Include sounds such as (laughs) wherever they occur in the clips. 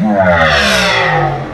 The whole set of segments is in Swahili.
Yeah.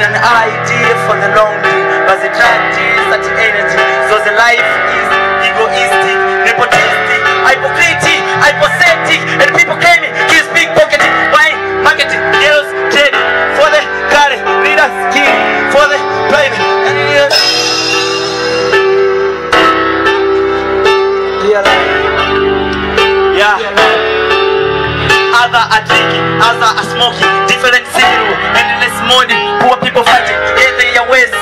and I morning, poor people fighting every your ways.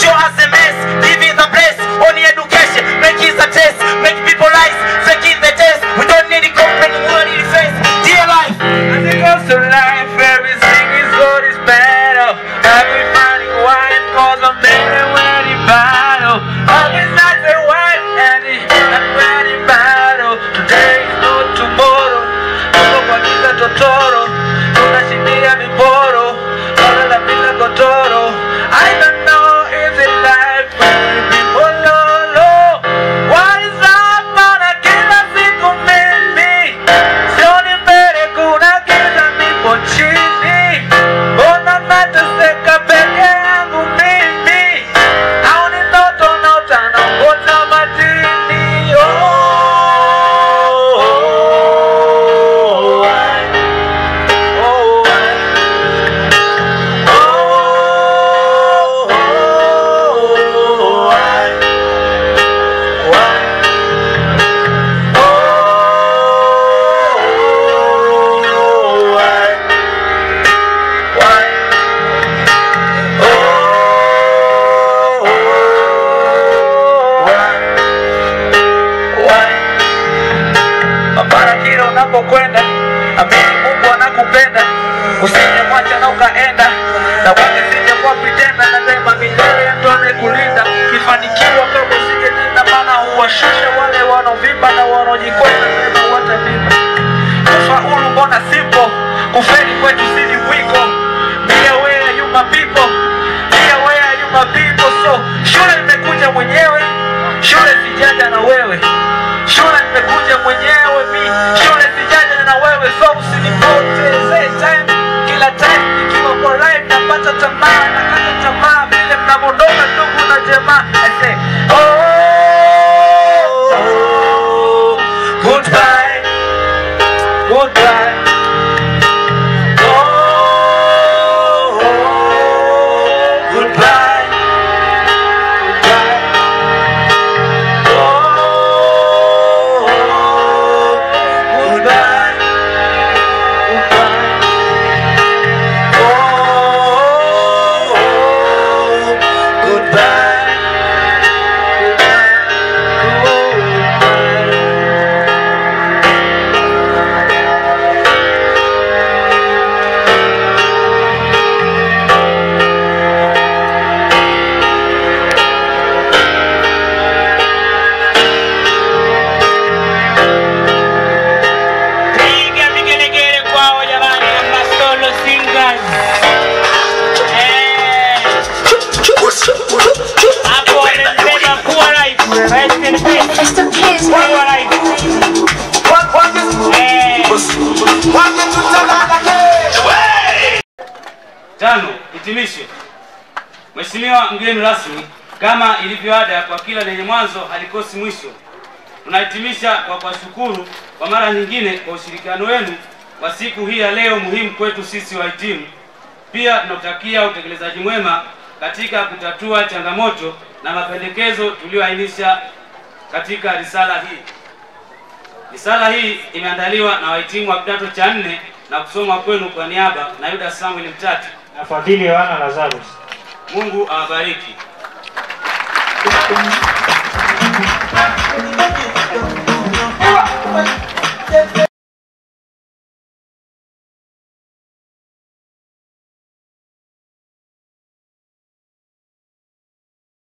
Show us a mess, give leaving a place, only education, make making a test, make people lies, faking the test. We don't need company, we don't need face. Dear life, and it goes to life. Eh, Now, jamás, la calle ese Mheshimiwa mgeni rasmi, kama ilivyoada kwa kila lenye mwanzo halikosi mwisho, tunahitimisha kwa kuwashukuru kwa mara nyingine kwa ushirikiano wenu kwa siku hii ya leo muhimu kwetu sisi wahitimu. Pia tunakutakia utekelezaji mwema katika kutatua changamoto na mapendekezo tuliyoainisha katika risala hii. Risala hii imeandaliwa na wahitimu wa kidato cha nne na kusoma kwenu kwa niaba na Yuda Samuel Mtati. na Fadhili Yohana Lazarus. Mungu awabariki. (laughs)